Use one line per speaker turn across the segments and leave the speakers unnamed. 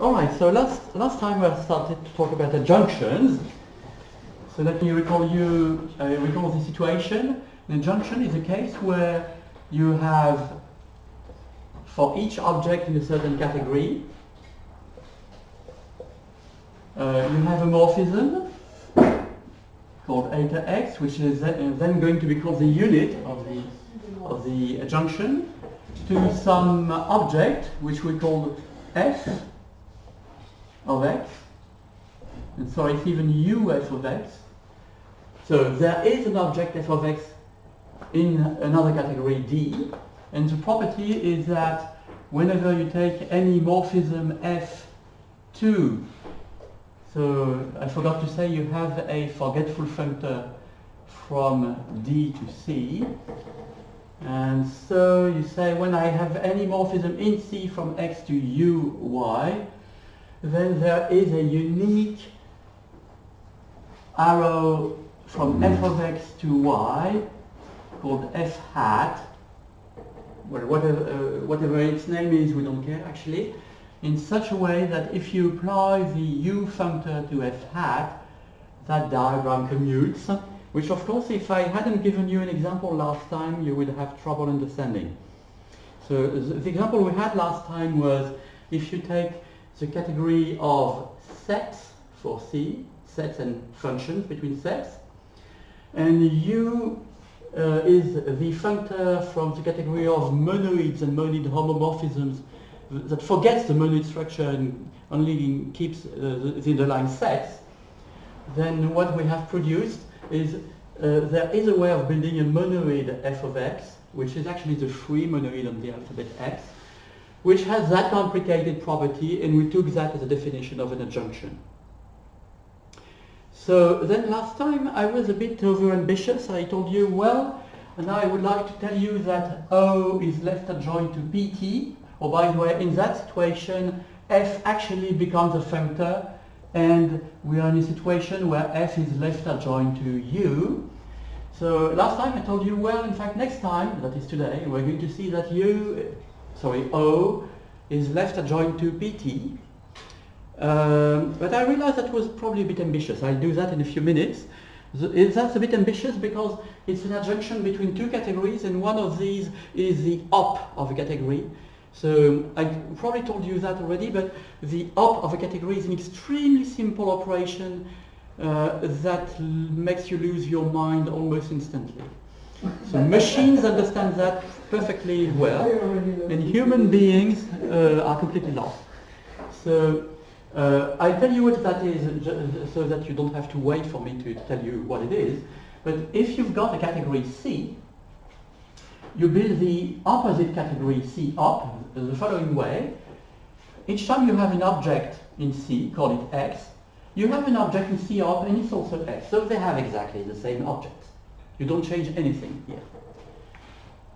All right, so last, last time we started to talk about adjunctions. So let me recall you, uh, recall the situation. An adjunction is a case where you have, for each object in a certain category, uh, you have a morphism called eta x, which is then going to be called the unit of the, of the adjunction to some object, which we call f of x. And so it's even u f of x. So there is an object f of x in another category D. And the property is that whenever you take any morphism f to, so I forgot to say you have a forgetful functor from D to C. And so you say when I have any morphism in C from X to U, Y, then there is a unique arrow from f of x to y called f hat, well, whatever, uh, whatever its name is, we don't care actually, in such a way that if you apply the u functor to f hat, that diagram commutes, which of course if I hadn't given you an example last time, you would have trouble understanding. So the example we had last time was if you take the category of sets for C, sets and functions between sets. And U uh, is the functor from the category of monoids and monoid homomorphisms that forgets the monoid structure and only keeps uh, the, the underlying sets. Then what we have produced is uh, there is a way of building a monoid f of x, which is actually the free monoid on the alphabet x, which has that complicated property, and we took that as a definition of an adjunction. So then last time I was a bit over-ambitious. I told you, well, and I would like to tell you that O is left adjoint to PT, or oh, by the way, in that situation, F actually becomes a functor, and we are in a situation where F is left adjoint to U. So last time I told you, well, in fact, next time, that is today, we're going to see that U sorry, O is left adjoint to PT. Um, but I realized that was probably a bit ambitious. I'll do that in a few minutes. That's a bit ambitious because it's an adjunction between two categories and one of these is the op of a category. So I probably told you that already, but the op of a category is an extremely simple operation uh, that makes you lose your mind almost instantly. So machines understand that perfectly well, and human beings uh, are completely lost. So uh, I'll tell you what that is so that you don't have to wait for me to tell you what it is. But if you've got a category C, you build the opposite category C op the following way. Each time you have an object in C, call it X, you have an object in C op and it's also X. So they have exactly the same object. You don't change anything here.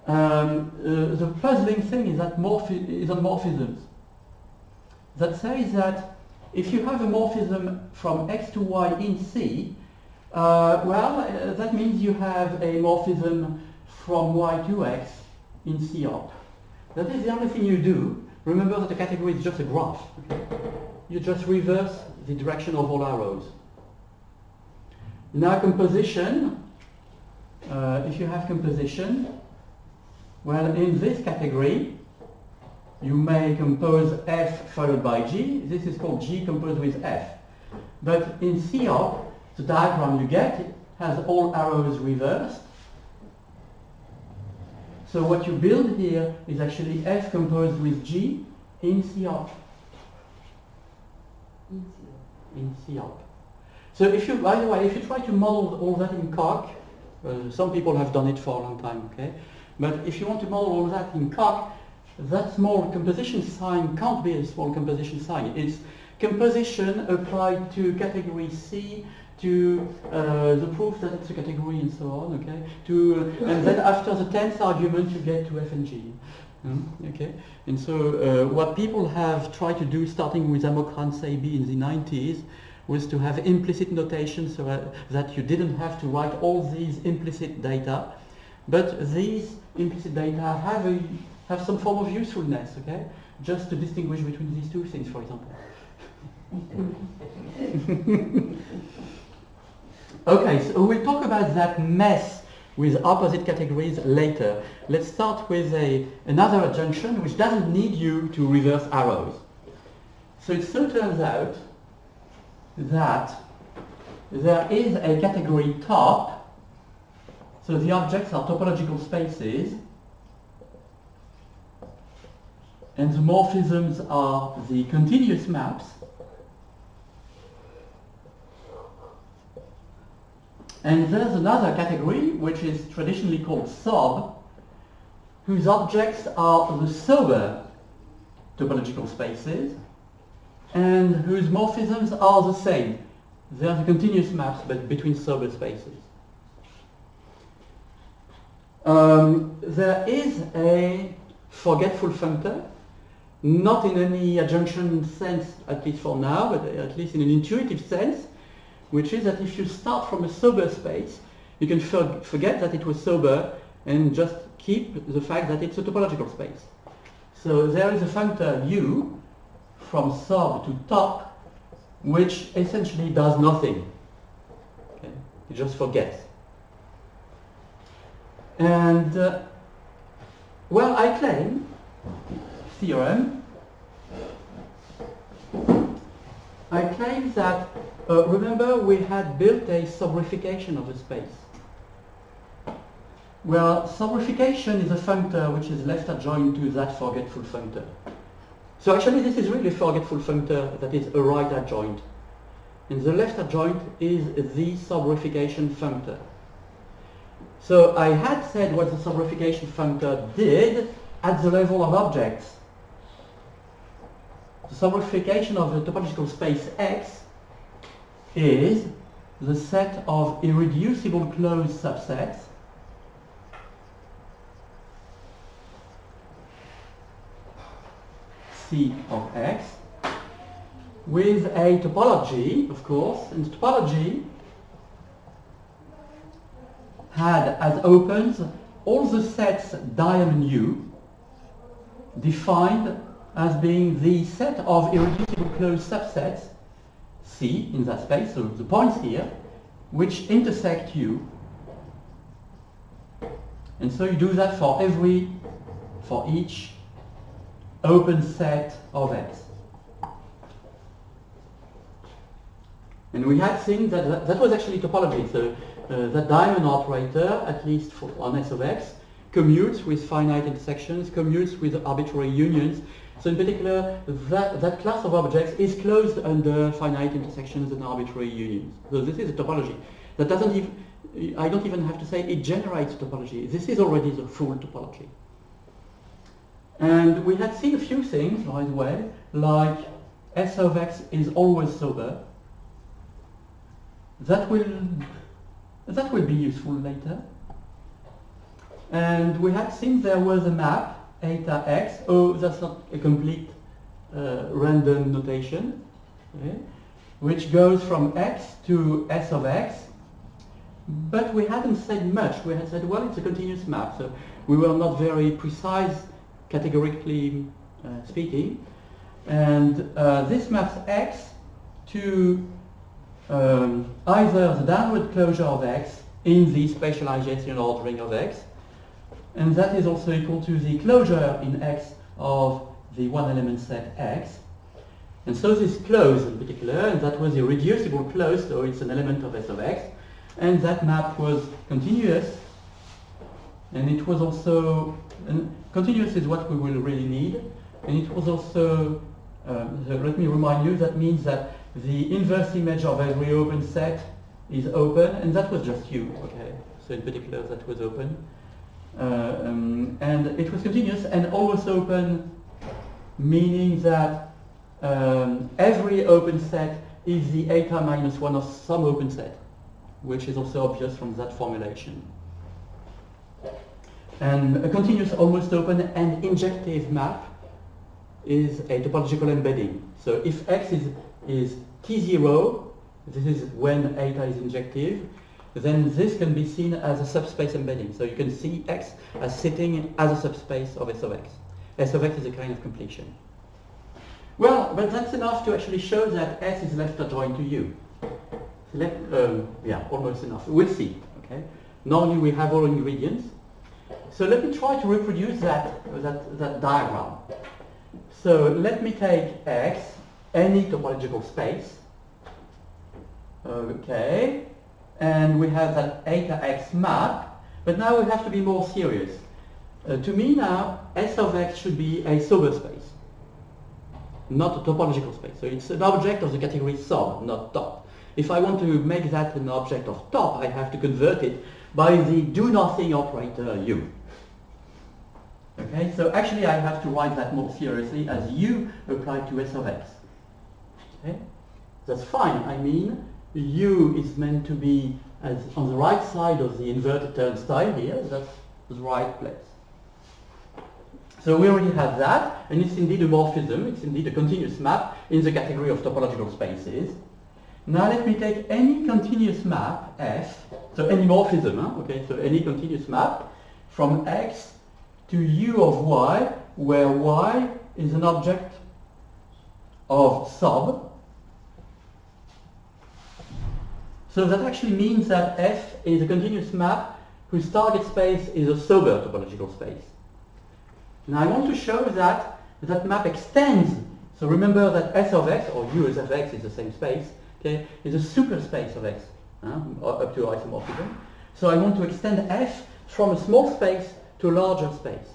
Um, uh, the puzzling thing is that is on morphisms. That says that if you have a morphism from x to y in C, uh, well, uh, that means you have a morphism from y to x in C op. That is the only thing you do. Remember that the category is just a graph. You just reverse the direction of all arrows. Now composition, uh, if you have composition, well, in this category, you may compose F followed by G. This is called G composed with F. But in COP, the diagram you get has all arrows reversed. So what you build here is actually F composed with G in COP. In COP. So if you, by the way, if you try to model all that in Coq, uh, some people have done it for a long time, okay? But if you want to model all that in Coq, that small composition sign can't be a small composition sign. It's composition applied to category C, to uh, the proof that it's a category and so on, okay? To, uh, and then after the tenth argument you get to F and G. Mm, okay, and so uh, what people have tried to do, starting with Amokrane Saibi in the 90s, was to have implicit notation so that you didn't have to write all these implicit data, but these implicit data have a have some form of usefulness, okay? just to distinguish between these two things, for example. okay, so we'll talk about that mess with opposite categories later. Let's start with a, another adjunction which doesn't need you to reverse arrows. So it so turns out that there is a category top. So the objects are topological spaces. And the morphisms are the continuous maps. And there's another category, which is traditionally called sob, whose objects are the sober topological spaces, and whose morphisms are the same. They are the continuous maps, but between sober spaces. Um, there is a forgetful functor, not in any adjunction sense, at least for now, but at least in an intuitive sense, which is that if you start from a sober space, you can for forget that it was sober and just keep the fact that it's a topological space. So there is a functor u from sob to top, which essentially does nothing. Okay? It just forgets. And, uh, well, I claim, theorem, I claim that uh, remember, we had built a sobrification of a space. Well, sobrification is a functor which is left adjoint to that forgetful functor. So actually this is really forgetful functor that is a right adjoint. And the left adjoint is the sobrification functor. So I had said what the sobrification functor did at the level of objects. The sobrification of the topological space X is the set of irreducible closed subsets C of X with a topology, of course, and the topology had as opens all the sets diamond U defined as being the set of irreducible closed subsets C in that space, so the points here, which intersect U. And so you do that for every, for each open set of X. And we had seen that that, that was actually topology. So uh, that diamond operator, at least for, on S of X, commutes with finite intersections, commutes with arbitrary unions, so in particular, that, that class of objects is closed under finite intersections and arbitrary unions. So this is a topology. That doesn't even, I don't even have to say it generates topology. This is already the full topology. And we had seen a few things, by the way, like S of x is always sober. That will, that will be useful later. And we had seen there was a map eta x. Oh, that's not a complete uh, random notation, okay, which goes from x to s of x. But we hadn't said much. We had said, well, it's a continuous map. So we were not very precise categorically uh, speaking. And uh, this maps x to um, either the downward closure of x in the specialization ordering of x, and that is also equal to the closure in X of the one element set X. And so this close in particular, and that was a reducible close, so it's an element of S of X, and that map was continuous, and it was also, continuous is what we will really need, and it was also, um, so let me remind you, that means that the inverse image of every open set is open, and that was just U, okay? So in particular, that was open. Uh, um, and it was continuous and always open, meaning that um, every open set is the eta minus 1 of some open set, which is also obvious from that formulation. And a continuous almost open and injective map is a topological embedding. So if x is, is t0, this is when eta is injective, then this can be seen as a subspace embedding. So you can see X as sitting as a subspace of S of X. S of X is a kind of completion. Well, but that's enough to actually show that S is left adjoint to U. So let, um, yeah, almost enough. We'll see. Okay. Normally we have all ingredients. So let me try to reproduce that, that, that diagram. So let me take X, any topological space. Okay. And we have that eta X map. But now we have to be more serious. Uh, to me now, S of X should be a sober space, not a topological space. So it's an object of the category sob, not top. If I want to make that an object of top, I have to convert it by the do nothing operator U. Okay, so actually I have to write that more seriously as U applied to S of X. Okay, that's fine. I mean, U is meant to be as on the right side of the inverted turnstile here. That's the right place. So we already have that, and it's indeed a morphism. It's indeed a continuous map in the category of topological spaces. Now let me take any continuous map, F, so any morphism, huh? okay, so any continuous map from X to U of Y, where Y is an object of sob. So that actually means that F is a continuous map whose target space is a sober topological space. Now I want to show that that map extends. So remember that S of X, or U of X is the same space, okay, is a superspace of X, up to isomorphism. So I want to extend F from a small space to a larger space.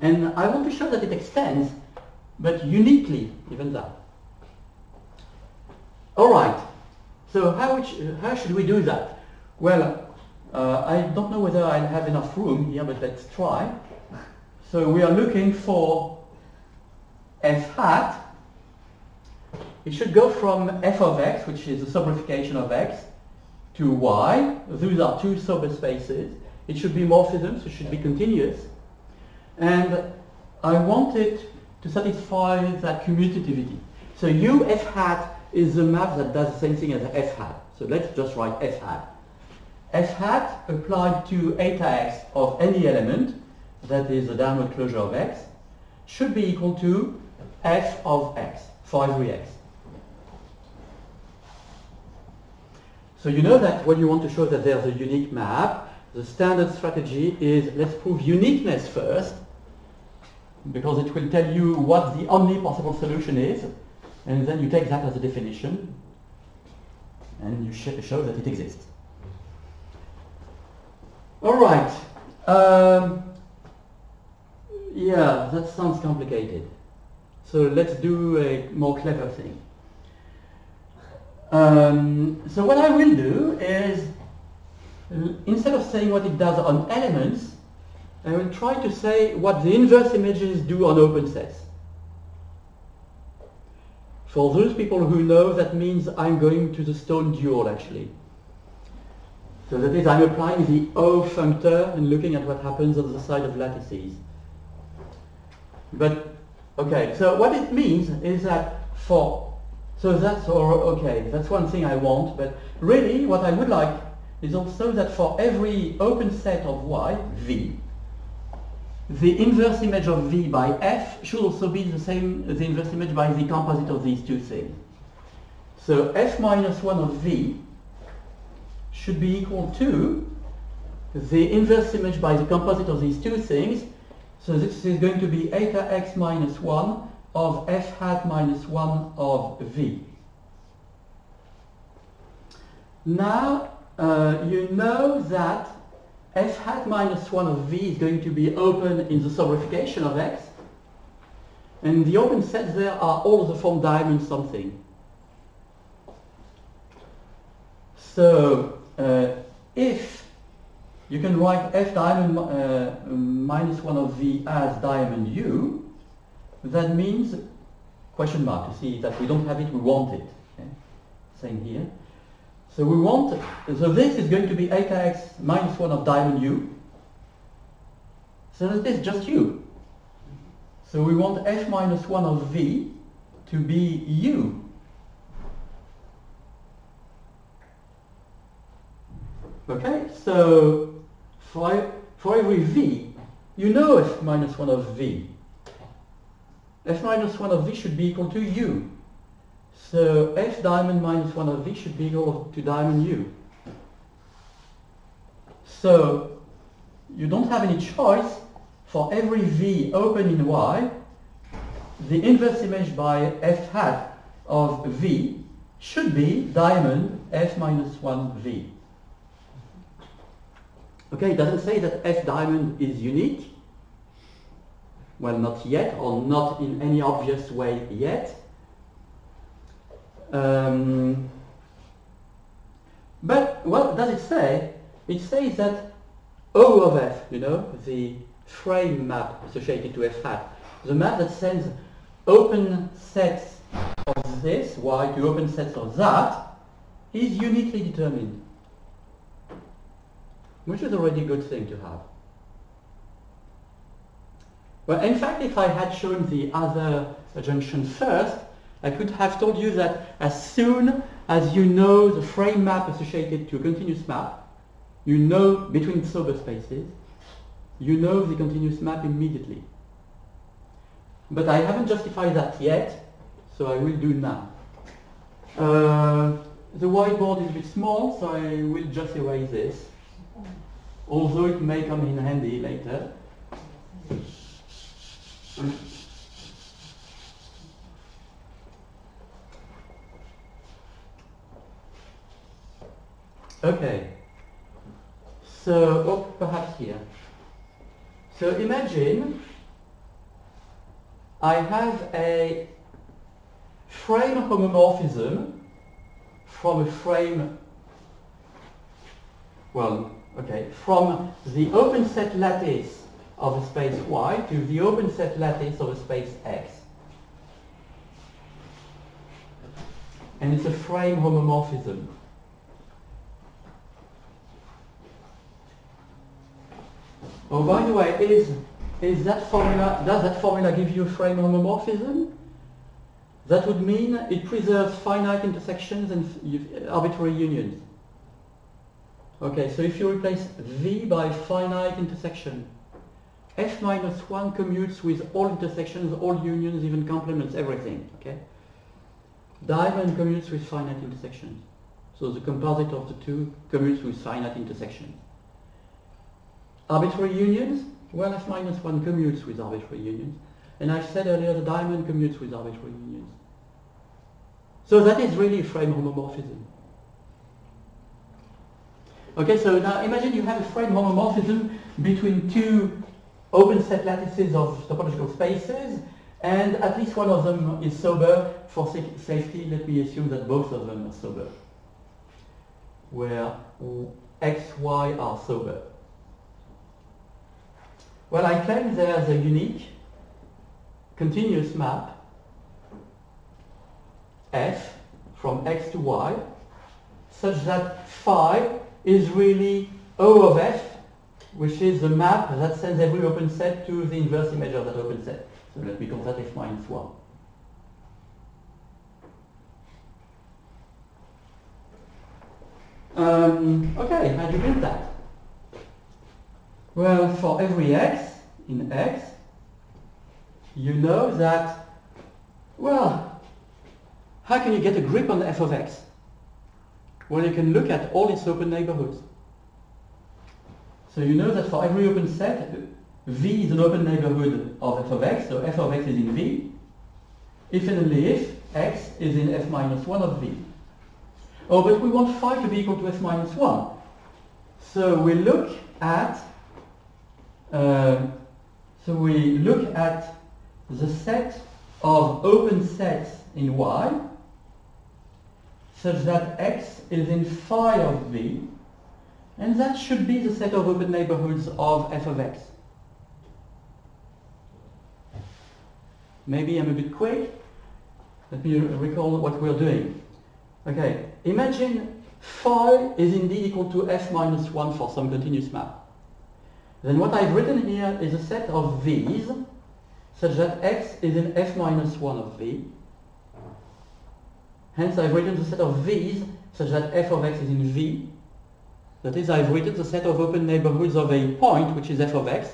And I want to show that it extends, but uniquely, even that. All right, so how, how should we do that? Well, uh, I don't know whether I'll have enough room here, but let's try. So we are looking for f hat. It should go from f of x, which is the sobrification of x, to y. Those are two spaces. It should be morphisms, it should be continuous. And I want it to satisfy that commutativity. So u f hat is a map that does the same thing as f hat. So let's just write f hat f hat applied to eta x of any element, that is the downward closure of x, should be equal to f of x for every x. So you know that when you want to show that there's a unique map, the standard strategy is let's prove uniqueness first, because it will tell you what the only possible solution is, and then you take that as a definition, and you show that it exists. All right. Um, yeah, that sounds complicated. So let's do a more clever thing. Um, so what I will do is, instead of saying what it does on elements, I will try to say what the inverse images do on open sets. For those people who know, that means I'm going to the Stone dual actually. So that is, I'm applying the O functor and looking at what happens on the side of lattices. But, okay, so what it means is that for, so that's, all, okay, that's one thing I want, but really what I would like is also that for every open set of Y, V, the inverse image of V by F should also be the same, as the inverse image by the composite of these two things. So F minus 1 of V should be equal to the inverse image by the composite of these two things. So this is going to be eta x minus 1 of f hat minus 1 of v. Now uh, you know that f hat minus 1 of v is going to be open in the sobrification of x. And the open sets there are all of the form diamond something. So uh, if you can write f diamond uh, minus 1 of v as diamond u, that means question mark to see that we don't have it, we want it. Okay? Same here. So we want, so this is going to be eta x minus 1 of diamond u. So that is just u. So we want f minus 1 of v to be u. Okay, so for, for every v, you know f minus 1 of v. f minus 1 of v should be equal to u. So f diamond minus 1 of v should be equal to diamond u. So you don't have any choice for every v open in y, the inverse image by f hat of v should be diamond f minus 1 v. Okay, it doesn't say that f diamond is unique. Well, not yet, or not in any obvious way yet. Um, but what does it say? It says that O of f, you know, the frame map associated to f hat, the map that sends open sets of this, y, to open sets of that, is uniquely determined. Which is already a good thing to have. Well, in fact, if I had shown the other adjunction first, I could have told you that as soon as you know the frame map associated to a continuous map, you know between sober spaces, you know the continuous map immediately. But I haven't justified that yet, so I will do now. Uh, the whiteboard is a bit small, so I will just erase this, although it may come in handy later. Okay. So, oh, perhaps here. So imagine I have a frame homomorphism from a frame, well, okay, from the open set lattice of a space Y to the open set lattice of a space X. And it's a frame homomorphism. Oh, by the way, is, is that formula, does that formula give you a frame homomorphism? That would mean it preserves finite intersections and arbitrary unions. Okay, so if you replace V by finite intersection, F minus 1 commutes with all intersections, all unions, even complements, everything. Okay? Diamond commutes with finite intersections. So the composite of the two commutes with finite intersections. Arbitrary unions? Well, F minus 1 commutes with arbitrary unions. And I said earlier the diamond commutes with arbitrary unions. So that is really a frame homomorphism. Okay, so now imagine you have a frame homomorphism between two open set lattices of topological spaces, and at least one of them is sober. For safety, let me assume that both of them are sober, where x, y are sober. Well, I claim there's a unique continuous map f from x to y such that phi is really O of f which is the map that sends every open set to the inverse image of that open set. So let me call that f minus 1. Um, okay, how do you build that? Well, for every x in x, you know that, well, how can you get a grip on f of x? Well, you can look at all its open neighborhoods. So you know that for every open set, V is an open neighborhood of f of x, so f of x is in V, if and only if x is in f minus 1 of V. Oh, but we want phi to be equal to f minus 1. So we look at uh, so we look at the set of open sets in Y such that X is in phi of V and that should be the set of open neighborhoods of f of x. Maybe I'm a bit quick. Let me recall what we're doing. Okay, imagine phi is indeed equal to f minus 1 for some continuous map. Then what I've written here is a set of v's such that x is in f minus 1 of v. Hence I've written the set of v's such that f of x is in v. That is, I've written the set of open neighborhoods of a point, which is f of x.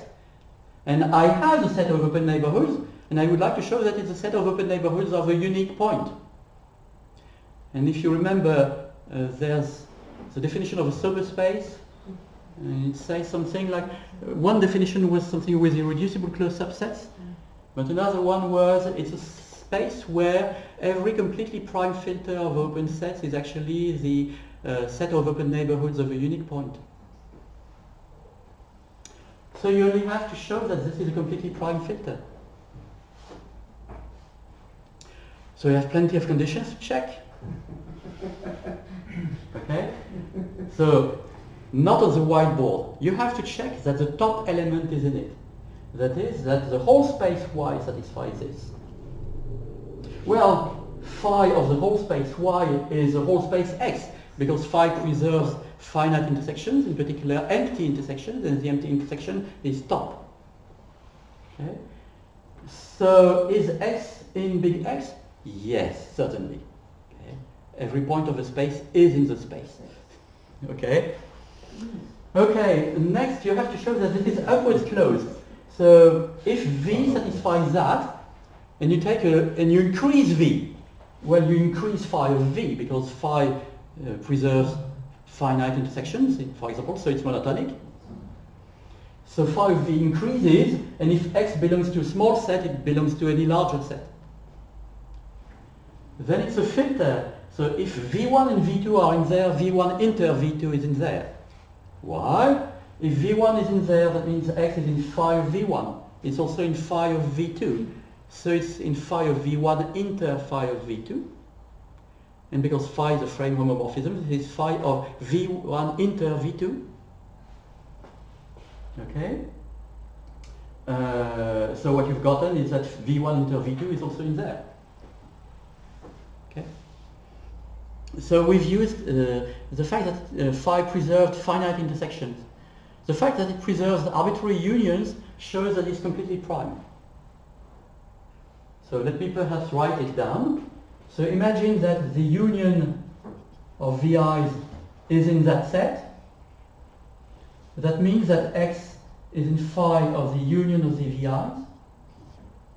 And I have a set of open neighborhoods and I would like to show that it's a set of open neighborhoods of a unique point. And if you remember, uh, there's the definition of a sober space, and it says something like, uh, one definition was something with irreducible closed subsets, but another one was it's a space where every completely prime filter of open sets is actually the uh, set of open neighborhoods of a unique point. So you only have to show that this is a completely prime filter. So you have plenty of conditions to check. okay? So, not on the whiteboard. You have to check that the top element is in it. That is, that the whole space Y satisfies this. Well, phi of the whole space Y is the whole space X, because phi preserves finite intersections, in particular empty intersections, and the empty intersection is top. Okay? So is X in big X? Yes, certainly. Okay. Every point of the space is in the space. Okay. Okay. Next, you have to show that this is upwards closed. So if V satisfies that, and you take a and you increase V, well, you increase phi of V because phi uh, preserves finite intersections, for example, so it's monotonic. So phi V increases, and if X belongs to a small set, it belongs to any larger set. Then it's a filter. So if V1 and V2 are in there, V1 inter V2 is in there. Why? If V1 is in there, that means X is in phi of V1. It's also in phi of V2. So it's in phi of V1 inter phi of V2. And because phi is a frame homomorphism, it is phi of V1 inter V2. Okay? Uh, so what you've gotten is that V1 inter V2 is also in there. Okay? So we've used uh, the fact that uh, phi preserved finite intersections. The fact that it preserves arbitrary unions shows that it's completely prime. So let me perhaps write it down. So imagine that the union of VI's is in that set. That means that X is in phi of the union of the VI's.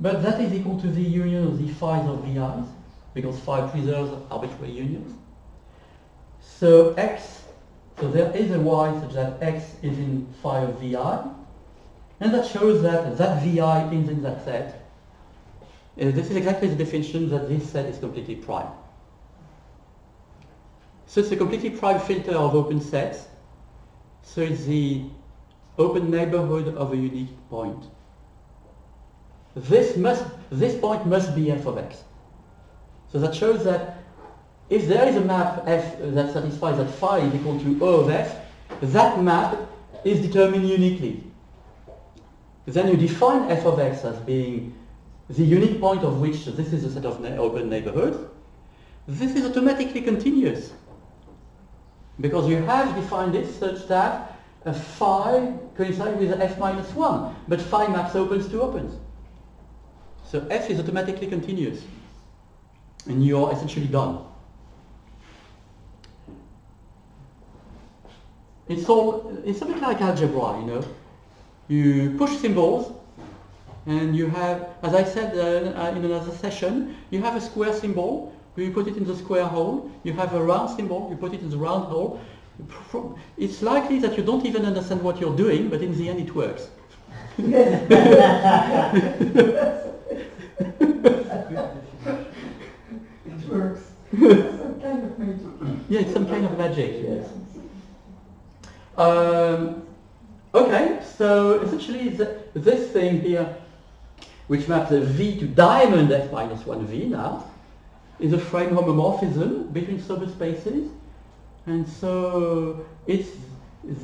But that is equal to the union of the phi's of VI's because phi preserves arbitrary unions. So x, so there is a y such that x is in phi of vi, and that shows that that vi is in that set. Uh, this is exactly the definition that this set is completely prime. So it's a completely prime filter of open sets. So it's the open neighborhood of a unique point. This must, this point must be f of x. So that shows that if there is a map f that satisfies that phi is equal to O of f, that map is determined uniquely. Then you define f of x as being the unique point of which this is a set of open neighborhoods. This is automatically continuous because you have defined it such that a phi coincides with f minus 1, but phi maps opens to opens. So f is automatically continuous and you're essentially done. It's all, it's a bit like algebra, you know. You push symbols and you have, as I said uh, in another session, you have a square symbol, you put it in the square hole, you have a round symbol, you put it in the round hole. It's likely that you don't even understand what you're doing, but in the end it works. it
works. some kind of magic.
Yeah, it's some kind of magic, yes. Um, okay, so essentially the, this thing here, which maps a V to diamond f minus 1v now, is a frame homomorphism between sober spaces. And so it's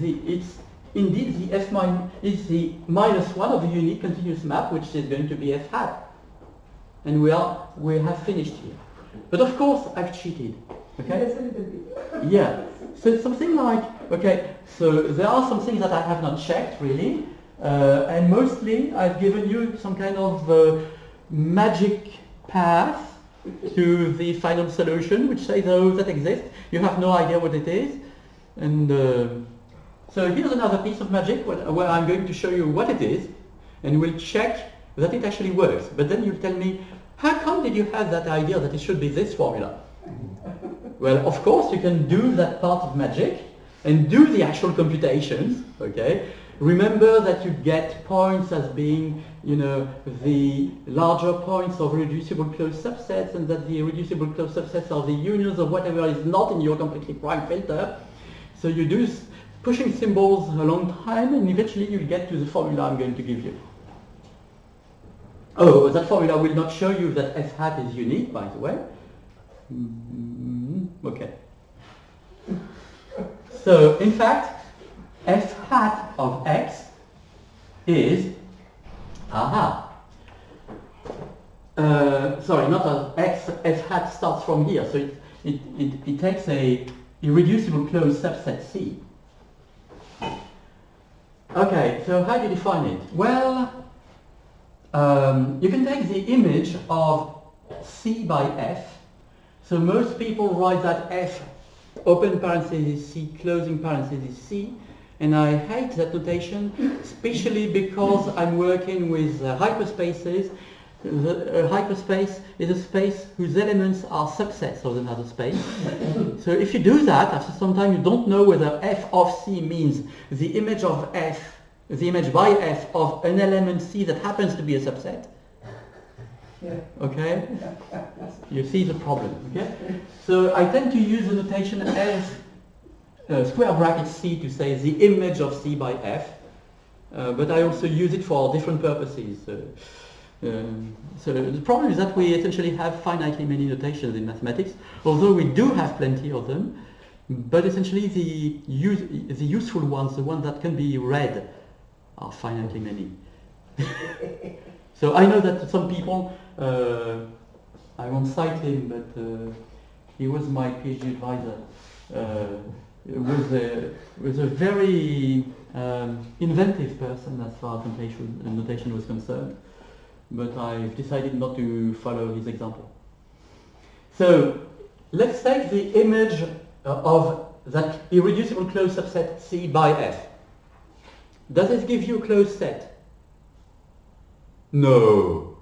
the it's indeed the f minus is the minus one of a unique continuous map, which is going to be f hat. And we are we have finished here. But of course I've cheated. Okay?
Yes, a little bit.
Yeah. So something like, okay, so there are some things that I have not checked really, and mostly I've given you some kind of uh, magic path to the final solution, which says, oh, that exists. You have no idea what it is. And uh, so here's another piece of magic where I'm going to show you what it is, and we'll check that it actually works. But then you'll tell me, how come did you have that idea that it should be this formula? well, of course, you can do that part of magic and do the actual computations, okay? Remember that you get points as being, you know, the larger points of reducible closed subsets and that the reducible closed subsets are the unions of whatever is not in your completely prime filter. So you do pushing symbols a long time and eventually you'll get to the formula I'm going to give you. Oh, that formula will not show you that f hat is unique, by the way. Mm, okay. So, in fact, f hat of x is, aha, uh, sorry, not as x, f hat starts from here, so it, it, it, it takes a irreducible closed subset C. Okay, so how do you define it? Well, um, you can take the image of C by F. So most people write that F open parenthesis C, closing parenthesis C. And I hate that notation, especially because I'm working with uh, hyperspaces. The uh, hyperspace is a space whose elements are subsets of another space. so if you do that, after some time you don't know whether f of C means the image of f, the image by f of an element C that happens to be a subset.
Yeah.
Okay? You see the problem, okay? So I tend to use the notation f uh, square bracket C to say the image of C by F, uh, but I also use it for different purposes. Um, so the problem is that we essentially have finitely many notations in mathematics, although we do have plenty of them, but essentially the, use, the useful ones, the ones that can be read, are finitely many. so I know that some people, uh, I won't cite him, but uh, he was my PhD advisor. Uh, was a was a very um, inventive person as far as notation, notation was concerned, but I've decided not to follow his example. So let's take the image of that irreducible closed subset C by F. Does it give you a closed set? No.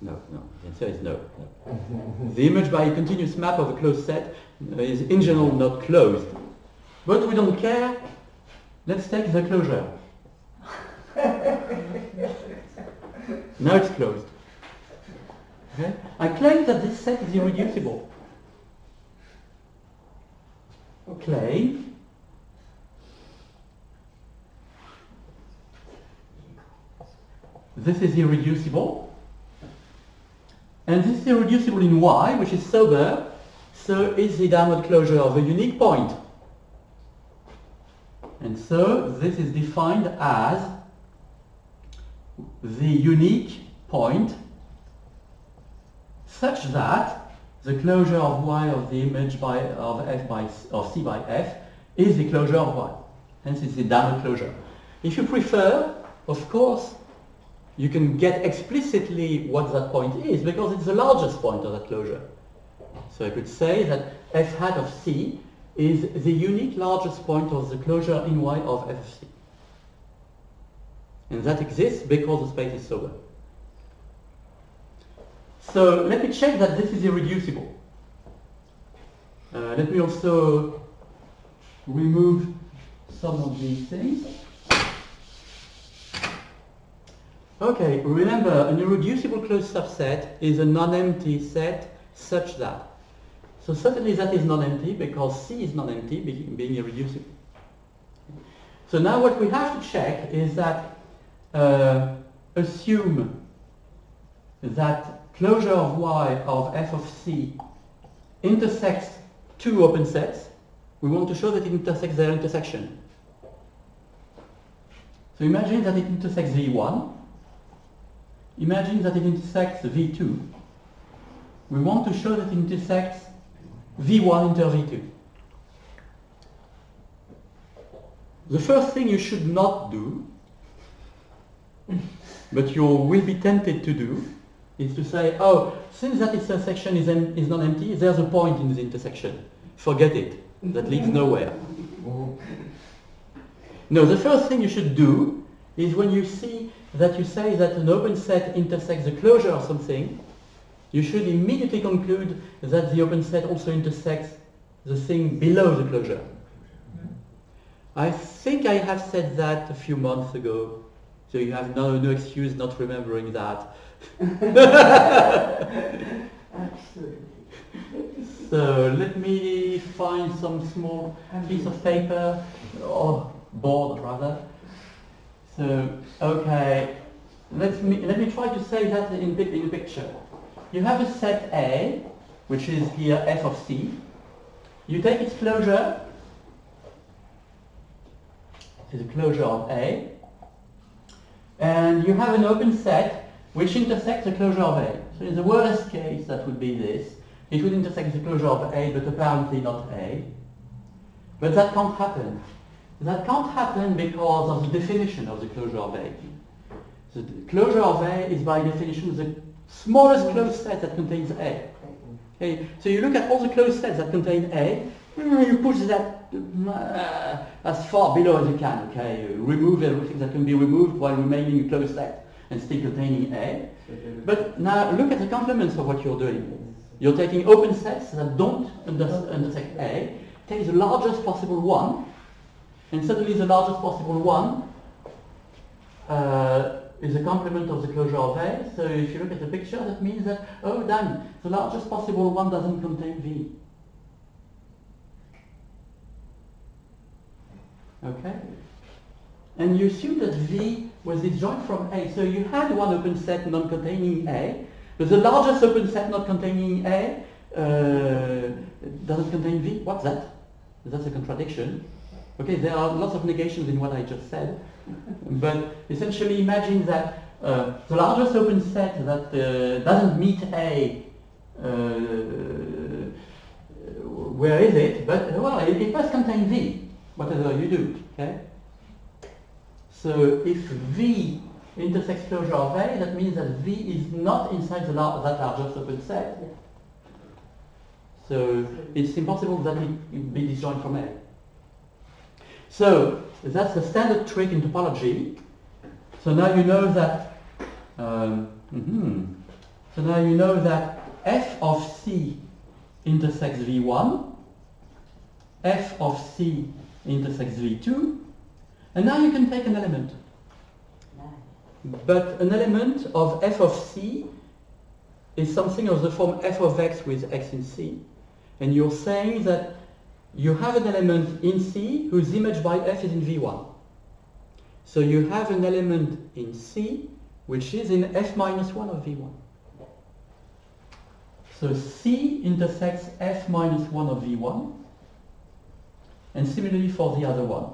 No, no. The answer is no. no. the image by a continuous map of a closed set is in general not closed. But we don't care. Let's take the closure. now it's closed. Okay? I claim that this set is irreducible. Claim this is irreducible. And this is irreducible in Y, which is sober, so is the downward closure of a unique point. And so this is defined as the unique point such that the closure of y of the image by, of f by of c by f is the closure of y. Hence it's the downward closure. If you prefer, of course, you can get explicitly what that point is because it's the largest point of that closure. So I could say that f hat of c is the unique largest point of the closure in Y of f of c. And that exists because the space is sober. So let me check that this is irreducible. Uh, let me also remove some of these things. Okay, remember an irreducible closed subset is a non-empty set such that so certainly that is non-empty because C is non-empty, being irreducible. So now what we have to check is that uh, assume that closure of Y of f of C intersects two open sets. We want to show that it intersects their intersection. So imagine that it intersects V1. Imagine that it intersects V2. We want to show that it intersects V1 inter V2. The first thing you should not do, but you will be tempted to do, is to say, oh, since that intersection is, is non-empty, there's a point in the intersection. Forget it. That leads nowhere. No, the first thing you should do is when you see that you say that an open set intersects the closure of something, you should immediately conclude that the open set also intersects the thing below the closure. Mm-hmm. I think I have said that a few months ago, so you have no, no excuse not remembering that.
Absolutely.
So let me find some small piece of paper, or board rather. So, okay, let me, let me try to say that in, in a picture. You have a set A, which is here f of c. You take its closure, is a closure of A, and you have an open set which intersects the closure of A. So in the worst case, that would be this. It would intersect the closure of A, but apparently not A. But that can't happen. That can't happen because of the definition of the closure of A. The closure of A is by definition the smallest closed set that contains A. Okay, so you look at all the closed sets that contain A, mm, you push that uh, as far below as you can, okay? You remove everything that can be removed while remaining a closed set and still containing A. But now look at the complements of what you're doing. You're taking open sets that don't intersect A, take the largest possible one, and suddenly the largest possible one uh, is a complement of the closure of A. So if you look at the picture, that means that, oh damn, the largest possible one doesn't contain V. Okay? And you assume that V was disjoint from A. So you had one open set non-containing A, but the largest open set not containing A uh, doesn't contain V. What's that? That's a contradiction. Okay, there are lots of negations in what I just said, but essentially imagine that uh, the largest open set that uh, doesn't meet A, uh, where is it? But well, it, it must contain V, whatever you do. Okay. So if V intersects closure of A, that means that V is not inside the lar- that largest open set. So it's impossible that it, it be disjoint from A. So that's the standard trick in topology. So now you know that. Um, mhm. So now you know that f of c intersects v1, f of c intersects v2, and now you can take an element. But an element of f of c is something of the form f of x with x in c. And you're saying that you have an element in C whose image by f is in V1. So you have an element in C which is in f minus 1 of V1. So C intersects f minus 1 of V1 and similarly for the other one.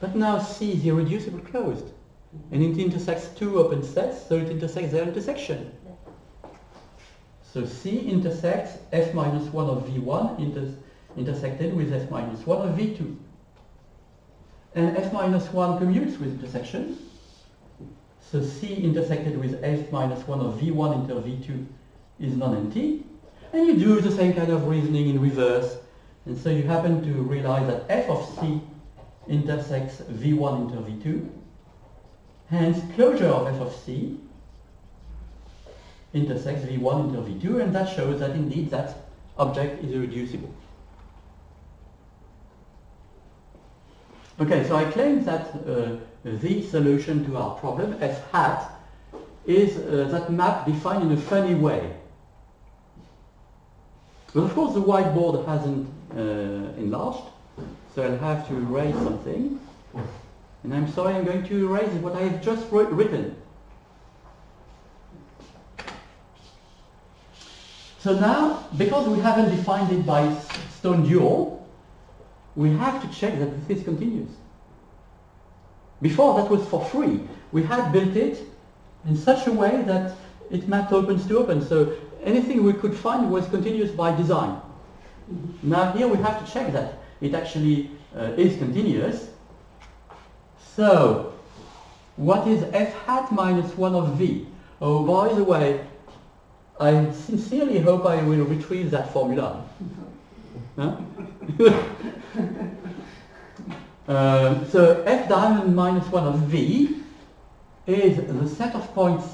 But now C is irreducible closed and it intersects two open sets so it intersects their intersection. So C intersects f minus 1 of V1 inter intersected with f minus 1 of V2. And f minus 1 commutes with intersection. So C intersected with f minus 1 of V1 inter V2 is non-empty. And you do the same kind of reasoning in reverse. And so you happen to realize that f of C intersects V1 inter V2. Hence, closure of f of C intersects V1 inter V2, and that shows that indeed that object is irreducible. Okay, so I claim that uh, the solution to our problem, f hat, is uh, that map defined in a funny way. But of course the whiteboard hasn't uh, enlarged, so I'll have to erase something. And I'm sorry, I'm going to erase what I have just written. So now, because we haven't defined it by stone dual, we have to check that this is continuous. Before that was for free. We had built it in such a way that it mapped opens to open. So anything we could find was continuous by design. Now here we have to check that it actually uh, is continuous. So what is f hat minus 1 of v? Oh, by the way, I sincerely hope I will retrieve that formula. Huh? Um, so f diamond minus 1 of V is the set of points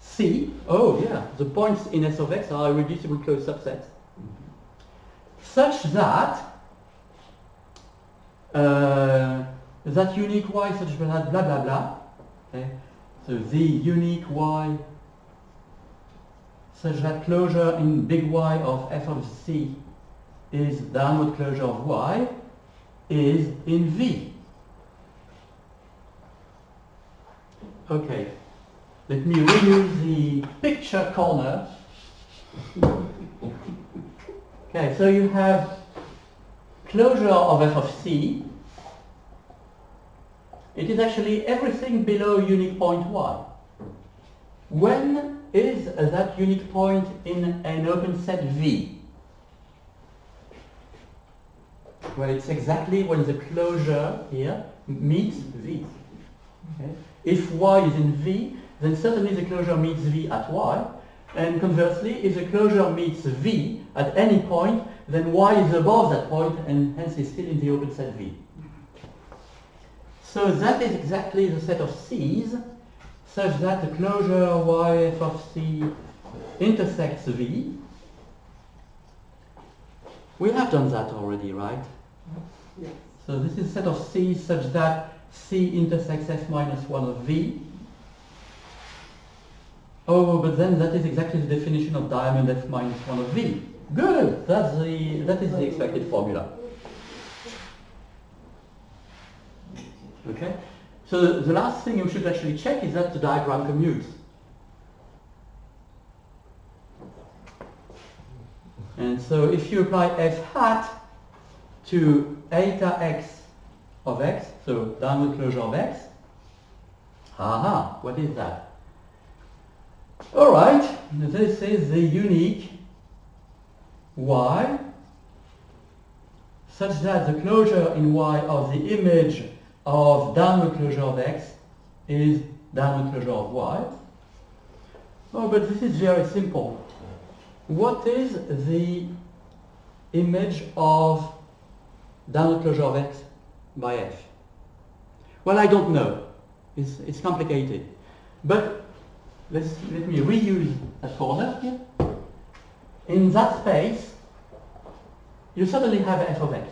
C. Oh yeah, the points in S of x are irreducible closed subsets such that uh, that unique y such that blah blah blah. Okay? So the unique y such that closure in big Y of f of c is downward closure of y is in V. Okay, let me reuse the picture corner. okay, so you have closure of f of c. It is actually everything below unique point y. When is that unique point in an open set V? Well, it's exactly when the closure here meets V. Okay? If y is in V, then certainly the closure meets V at y. And conversely, if the closure meets V at any point, then y is above that point and hence is still in the open set V. So that is exactly the set of C's such that the closure yf of C intersects V. We have done that already, right?
Yes.
So this is a set of C such that C intersects f minus 1 of V. Oh, but then that is exactly the definition of diamond f minus 1 of V. Good! That's the, that is the expected formula. Okay? So the last thing you should actually check is that the diagram commutes. And so if you apply f hat to eta x of x, so downward closure of x, aha, what is that? All right, this is the unique y such that the closure in y of the image of downward closure of x is downward closure of y. Oh, but this is very simple. What is the image of downward closure of x by f? Well, I don't know. It's, it's complicated. But let's, let me reuse a corner here. In that space, you suddenly have f of x.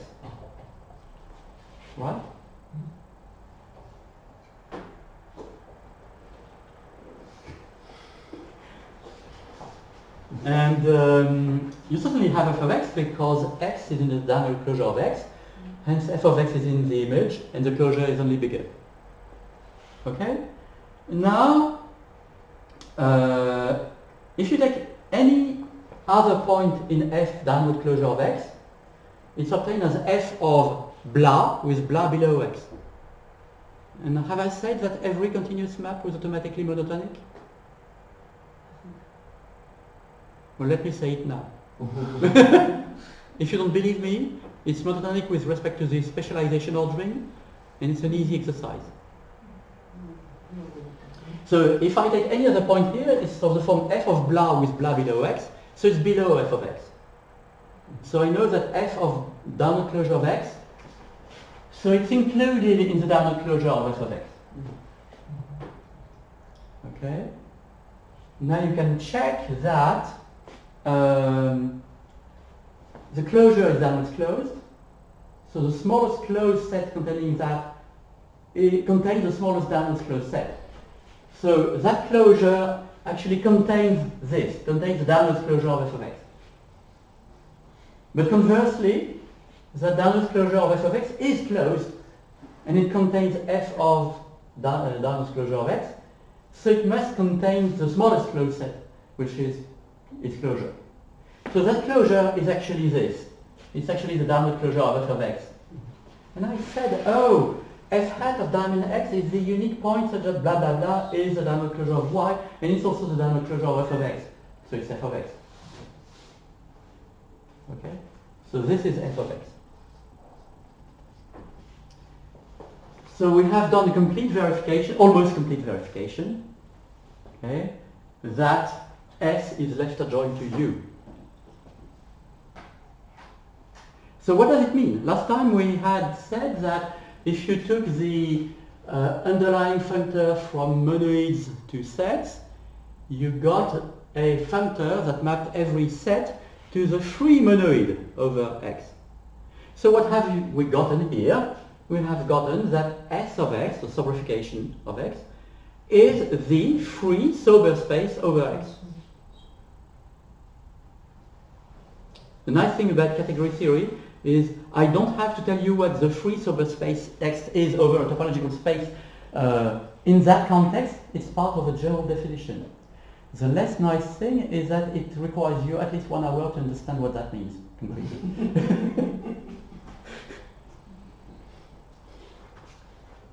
Right? And um, you certainly have f of x because x is in the downward closure of x, hence f of x is in the image and the closure is only bigger. Okay? Now, uh, if you take any other point in f downward closure of x, it's obtained as f of blah with blah below x. And have I said that every continuous map was automatically monotonic? Well, let me say it now. if you don't believe me, it's monotonic with respect to the specialization ordering, and it's an easy exercise. So if I take any other point here, it's of the form f of blah with blah below x, so it's below f of x. So I know that f of downward closure of x, so it's included in the downward closure of f of x. Okay? Now you can check that um, the closure is downwards closed. So the smallest closed set containing that it contains the smallest downwards closed set. So that closure actually contains this, contains the downwards closure of f of x. But conversely, the downwards closure of f of x is closed and it contains f of down, uh, downwards closure of x, so it must contain the smallest closed set, which is its closure. So that closure is actually this. It's actually the downward closure of f of x. And I said, oh, f hat of diamond x is the unique point such that blah blah blah is the downward closure of y, and it's also the downward closure of f of x. So it's f of x. Okay? So this is f of x. So we have done a complete verification, almost complete verification, okay, that S is left adjoint to U. So what does it mean? Last time we had said that if you took the uh, underlying functor from monoids to sets, you got a functor that mapped every set to the free monoid over X. So what have we gotten here? We have gotten that S of X, the sobrification of X, is the free sober space over X. The nice thing about category theory is I don't have to tell you what the free space X is over a topological space. Uh, in that context, it's part of a general definition. The less nice thing is that it requires you at least one hour to understand what that means completely.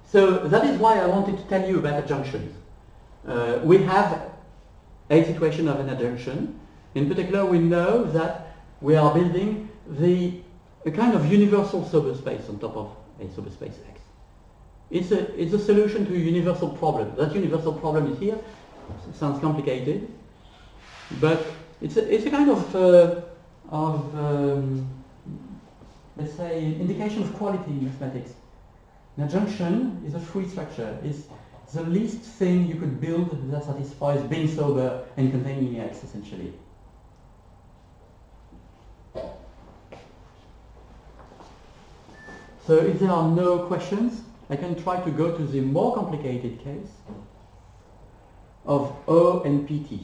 so that is why I wanted to tell you about adjunctions. Uh, we have a situation of an adjunction. In particular, we know that we are building the a kind of universal sober space on top of a sober space X. It's a, it's a solution to a universal problem. That universal problem is here. It sounds complicated, but it's a, it's a kind of, uh, of um, let's say, indication of quality in mathematics. An adjunction is a free structure. It's the least thing you could build that satisfies being sober and containing X, essentially. So if there are no questions, I can try to go to the more complicated case of O and PT.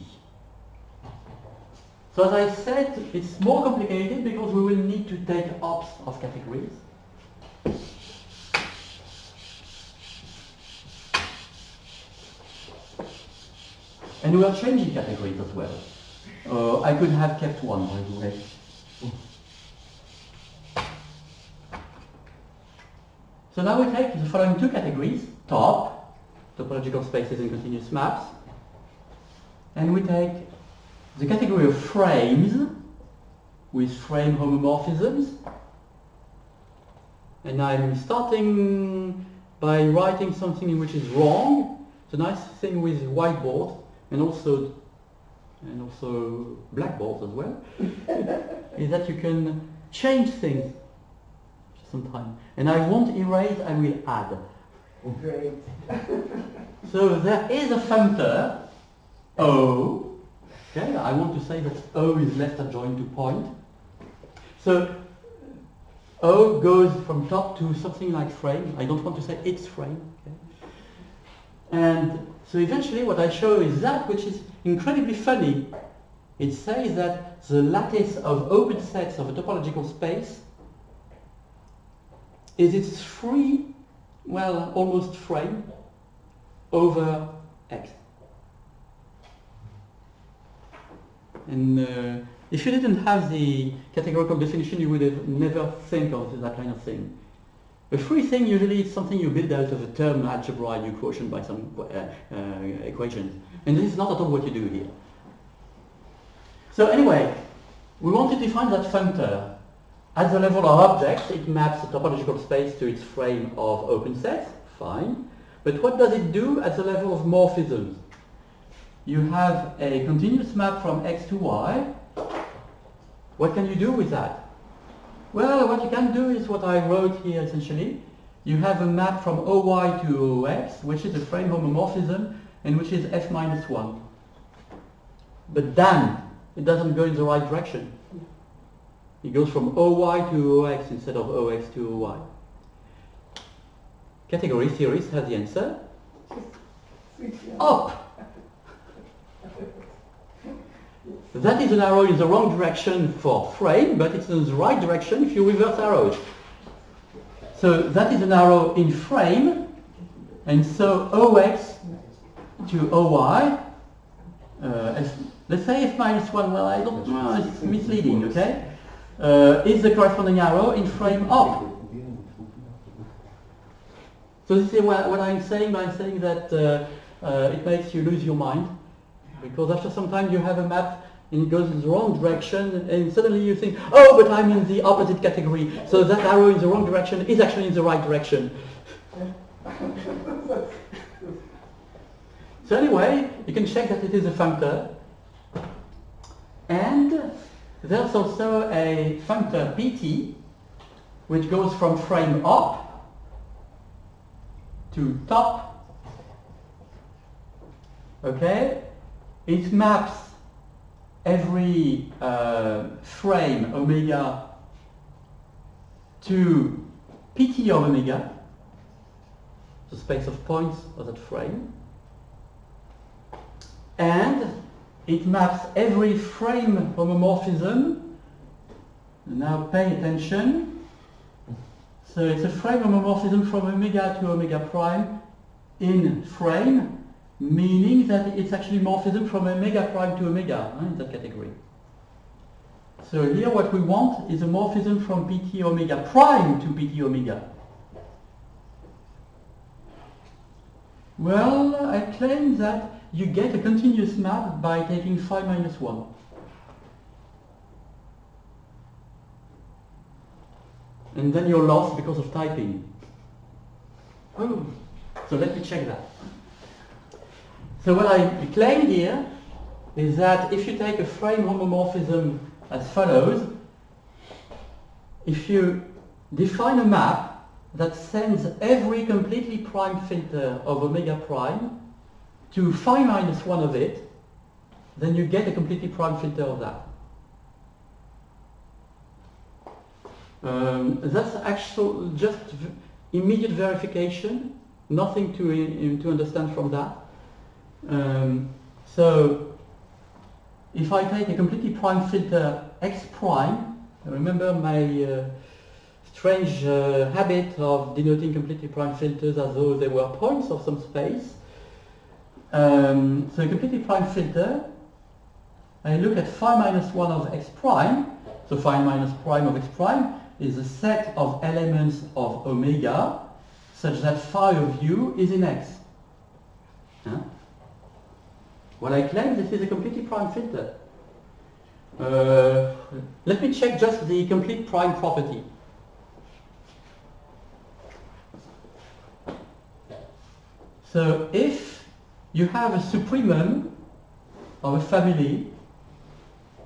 So as I said, it's more complicated because we will need to take ops of categories. And we are changing categories as well. Uh, I could have kept one, by the way. So now we take the following two categories, top, topological spaces and continuous maps, and we take the category of frames with frame homomorphisms, and I'm starting by writing something which is wrong. The nice thing with whiteboard and also and also blackboard as well. Is that you can change things sometime. And I won't erase, I will add.
Great.
So there is a functor, O. Okay, I want to say that O is left adjoint to point. So O goes from top to something like frame. I don't want to say its frame. Okay? And so eventually what I show is that which is incredibly funny. It says that the lattice of open sets of a topological space is its free, well, almost frame over X. And uh, if you didn't have the categorical definition, you would have never think of that kind of thing. A free thing usually is something you build out of a term algebra and you quotient by some uh, uh, equations. And this is not at all what you do here. So anyway, we want to define that functor. At the level of objects, it maps the topological space to its frame of open sets. Fine. But what does it do at the level of morphisms? You have a continuous map from x to y. What can you do with that? Well, what you can do is what I wrote here essentially. You have a map from OY to OX, which is a frame homomorphism, and which is f minus 1. But then, it doesn't go in the right direction. It goes from OY to OX instead of OX to OY. Category theories has the answer. Op! That is an arrow in the wrong direction for frame, but it's in the right direction if you reverse arrows. So that is an arrow in frame, and so OX to OY, uh, let's say f minus 1, well I don't know, it's misleading, okay? Uh, is the corresponding arrow in frame op. So this is what, I'm saying by saying that uh, uh, it makes you lose your mind, because after some time you have a map and it goes in the wrong direction and suddenly you think, oh, but I'm in the opposite category. So that arrow in the wrong direction is actually in the right direction. so anyway, you can check that it is a functor. And there's also a functor pt, which goes from frame op to top, okay, it maps every uh, frame omega to pt of omega, the space of points of that frame, and it maps every frame homomorphism. Now pay attention. So it's a frame homomorphism from omega to omega prime in frame, meaning that it's actually morphism from omega prime to omega in that category. So here what we want is a morphism from pt omega prime to pt omega. Well, I claim that you get a continuous map by taking phi minus 1. And then you're lost because of typing. Oh, so let me check that. So what I claim here is that if you take a frame homomorphism as follows, if you define a map that sends every completely prime filter of omega prime to phi minus 1 of it, then you get a completely prime filter of that. Um, that's actual just immediate verification, nothing to, to understand from that. Um, so if I take a completely prime filter x prime, remember my uh, strange uh, habit of denoting completely prime filters as though they were points of some space. Um, so a completely prime filter, I look at phi minus 1 of x prime, so phi minus prime of x prime is a set of elements of omega such that phi of u is in x. Huh? Well, I claim this is a completely prime filter. Uh, let me check just the complete prime property. So if you have a supremum of a family,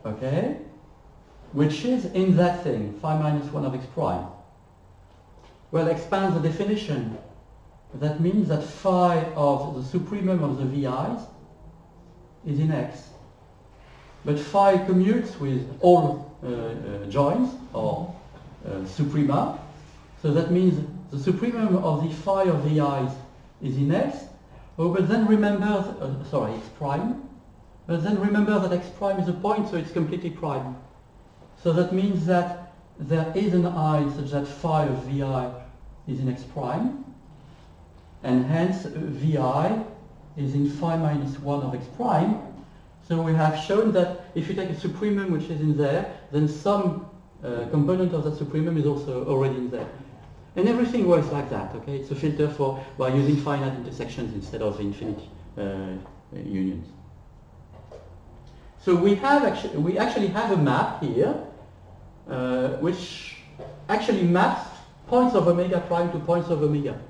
okay, which is in that thing, phi minus 1 of x prime. Well, expand the definition. That means that phi of the supremum of the VIs is in x. But phi commutes with all uh, uh, joins or uh, suprema. So that means the supremum of the phi of the VIs is in x. Oh, but then remember, uh, sorry, x prime. But then remember that x prime is a point, so it's completely prime. So that means that there is an i such that phi of vi is in x prime, and hence vi is in phi minus 1 of x prime. So we have shown that if you take a supremum which is in there, then some uh, component of that supremum is also already in there. And everything works like that, okay? It's a filter for by using finite intersections instead of infinite uh, unions. So we have actually we actually have a map here uh, which actually maps points of omega prime to points of omega.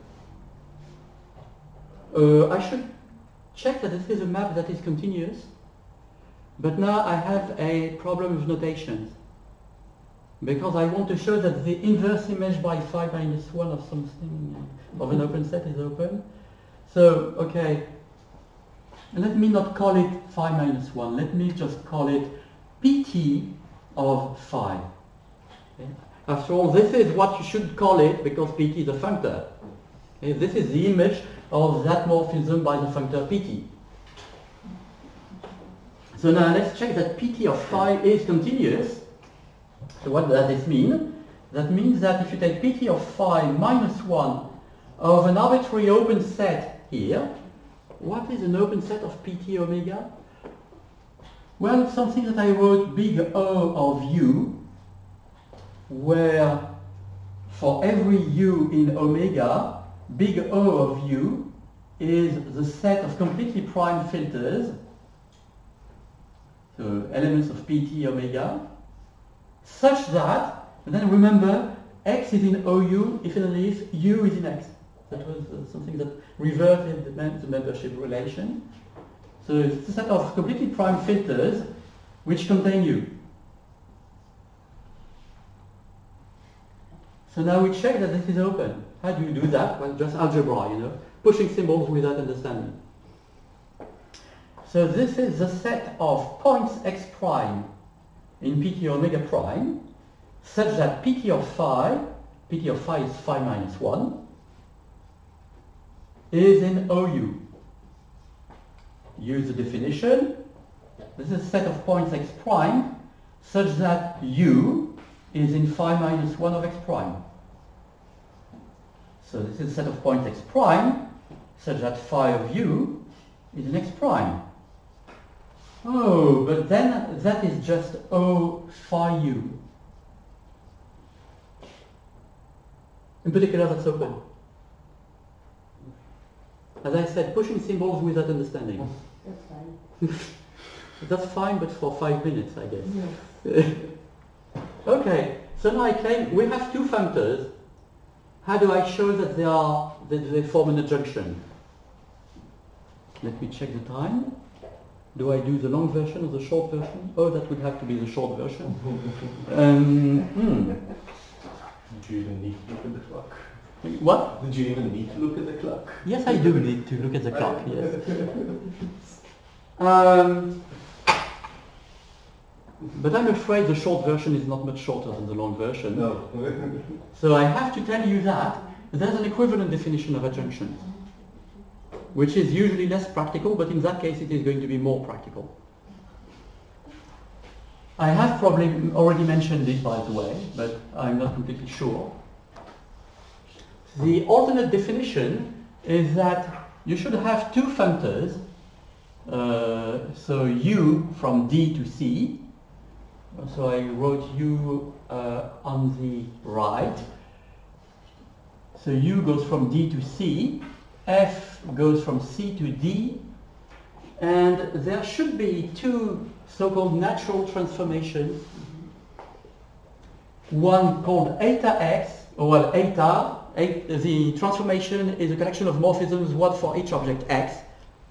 Uh, I should check that this is a map that is continuous, but now I have a problem with notations because I want to show that the inverse image by phi minus 1 of something of an open set is open. So, okay, let me not call it phi minus 1, let me just call it pt of phi. Okay? After all, this is what you should call it because pt is a functor. Okay? This is the image of that morphism by the functor pt. So now let's check that pt of phi is continuous. So what does this mean? That means that if you take pt of phi minus 1 of an arbitrary open set here, what is an open set of pt omega? Well, something that I wrote big O of u, where for every u in omega, big O of u is the set of completely prime filters, so elements of pt omega, such that, and then remember, x is in OU if and only if U is in X. That was uh, something that reverted the, mem the membership relation. So it's a set of completely prime filters which contain U. So now we check that this is open. How do you do that? Well, just algebra, you know, pushing symbols without understanding. So this is the set of points x prime in Pt omega prime, such that Pt of phi, Pt of phi is phi minus 1, is in OU. Use the definition. This is a set of points x prime such that U is in phi minus 1 of x prime. So this is a set of points x prime such that phi of U is in x prime. Oh, but then that is just O phi U. In particular, that's open. As I said, pushing symbols without understanding.
That's fine.
That's fine, but for five minutes, I guess.
Yes.
okay, so now I claim we have two functors. How do I show that they are that they form an adjunction? Let me check the time. Do I do the long version or the short version? Oh, that would have to be the short version. Um, hmm.
Did you even need to look at the clock?
What?
Did you even need to look at the clock?
Yes, I do need to look at the clock. Yes. Um, but I'm afraid the short version is not much shorter than the long version.
No.
So I have to tell you that there's an equivalent definition of adjunction, which is usually less practical, but in that case it is going to be more practical. I have probably already mentioned it, by the way, but I'm not completely sure. The alternate definition is that you should have two functors, uh, so u from D to C, so I wrote U uh, on the right. So U goes from D to C, F goes from C to D, and there should be two so-called natural transformations. One called eta x, or well, eta. The transformation is a collection of morphisms, one for each object x.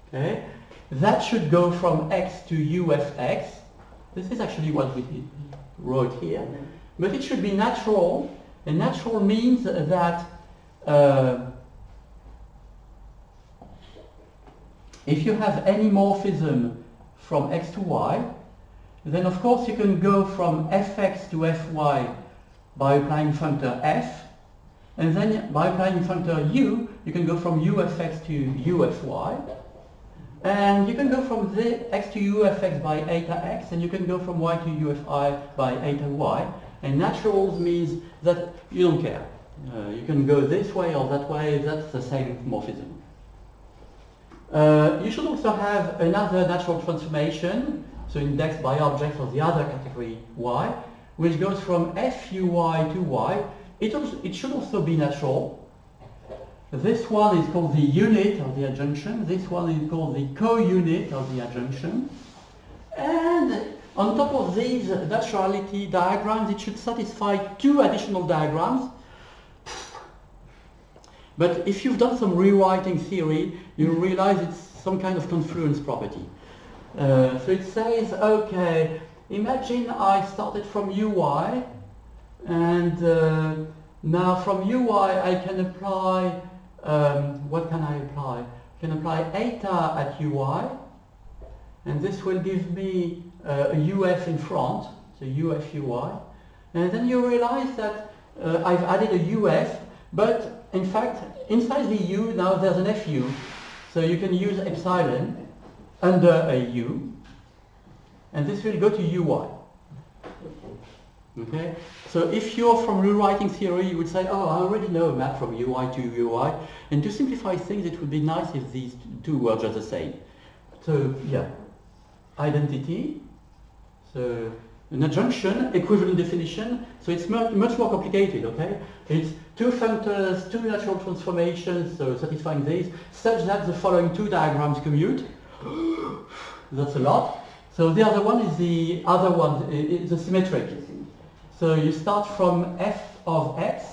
Okay, that should go from x to ufx. This is actually what we wrote here. But it should be natural, and natural means that uh, if you have any morphism from x to y, then of course you can go from fx to fy by applying functor f, and then by applying functor u, you can go from ufx to ufy, and you can go from the x to ufx by eta x, and you can go from y to ufi by eta y. And naturals means that you don't care. Uh, you can go this way or that way, that's the same morphism. Uh, you should also have another natural transformation, so indexed by objects of the other category y, which goes from fui to y. It, also, it should also be natural, this one is called the unit of the adjunction. This one is called the co-unit of the adjunction. And on top of these naturality diagrams, it should satisfy two additional diagrams. But if you've done some rewriting theory, you realize it's some kind of confluence property. Uh, so it says, okay, imagine I started from UI, and uh, now from UI I can apply um, what can I apply? I can apply eta at ui, and this will give me uh, a uf in front, so uf ui. And then you realize that uh, I've added a uf, but in fact, inside the u now there's an fu, so you can use epsilon under a u, and this will go to ui. Okay, so if you're from rewriting theory, you would say, oh, I already know a map from UI to UI. And to simplify things, it would be nice if these two words are the same. So, yeah, identity. So, an adjunction, equivalent definition. So it's mu- much more complicated, okay? It's two functors, two natural transformations, so satisfying these, such that the following two diagrams commute. That's a lot. So the other one is the other one, the symmetric. So you start from f of x.